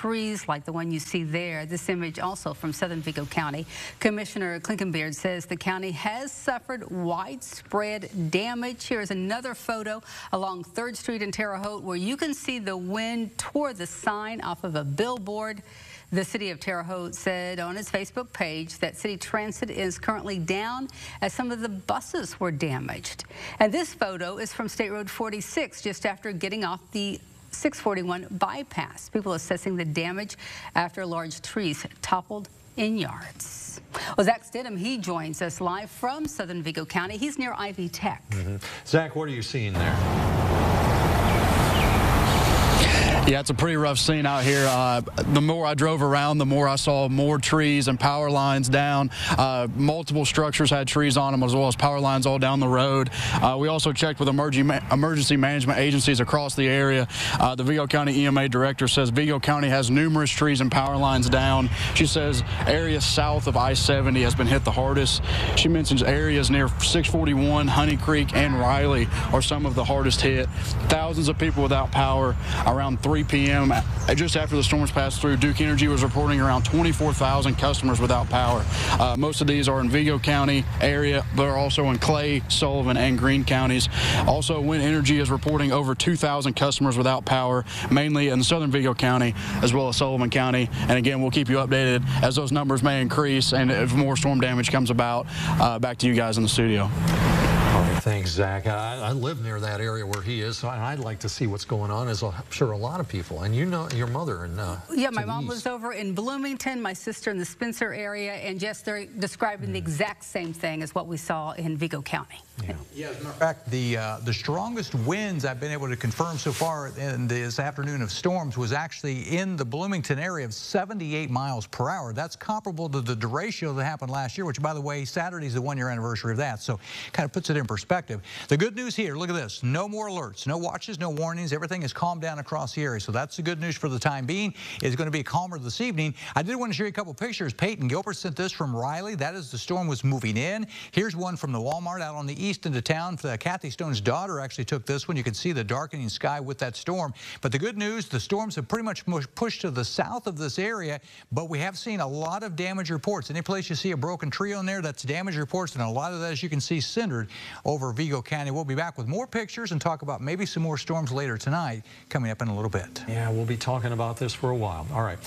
trees like the one you see there. This image also from southern Vigo County. Commissioner Klinkenbeard says the county has suffered widespread damage. Here is another photo along 3rd Street in Terre Haute where you can see the wind tore the sign off of a billboard. The city of Terre Haute said on its Facebook page that city transit is currently down as some of the buses were damaged. And this photo is from State Road 46 just after getting off the 641 bypass. People assessing the damage after large trees toppled in yards. Well, Zach Stidham, he joins us live from Southern Vigo County. He's near Ivy Tech. Mm -hmm. Zach, what are you seeing there? Yeah, it's a pretty rough scene out here. Uh, the more I drove around, the more I saw more trees and power lines down. Uh, multiple structures had trees on them as well as power lines all down the road. Uh, we also checked with emergency management agencies across the area. Uh, the Vigo County EMA director says Vigo County has numerous trees and power lines down. She says areas south of I-70 has been hit the hardest. She mentions areas near 641, Honey Creek, and Riley are some of the hardest hit. Thousands of people without power around 3 3 p.m. Just after the storms passed through, Duke Energy was reporting around 24,000 customers without power. Uh, most of these are in Vigo County area, but are also in Clay, Sullivan, and Greene counties. Also, WIN Energy is reporting over 2,000 customers without power, mainly in southern Vigo County as well as Sullivan County. And again, we'll keep you updated as those numbers may increase and if more storm damage comes about. Uh, back to you guys in the studio. All right, thanks, Zach. I, I, live near that area where he is, so I'd like to see what's going on, as I'm sure a lot of people. And you know your mother and uh, Yeah, my mom lives over in Bloomington, my sister in the Spencer area, and just they're describing mm. the exact same thing as what we saw in Vigo County. Yeah, yeah as a matter of fact, the, uh, the strongest winds I've been able to confirm so far in this afternoon of storms was actually in the Bloomington area of 78 miles per hour. That's comparable to the derecho that happened last year, which, by the way, Saturday's the one-year anniversary of that, so kind of puts it in perspective. The good news here, look at this, no more alerts, no watches, no warnings, everything is calmed down across the area, so that's the good news for the time being. It's going to be calmer this evening. I did want to show you a couple pictures. Peyton Gilbert sent this from Riley. That is the storm was moving in. Here's one from the Walmart out on the east into town. Uh, Kathy Stone's daughter actually took this one. You can see the darkening sky with that storm. But the good news, the storms have pretty much pushed to the south of this area, but we have seen a lot of damage reports. Any place you see a broken tree on there, that's damage reports, and a lot of that, as you can see, centered over Vigo County. We'll be back with more pictures and talk about maybe some more storms later tonight coming up in a little bit. Yeah, we'll be talking about this for a while. All right.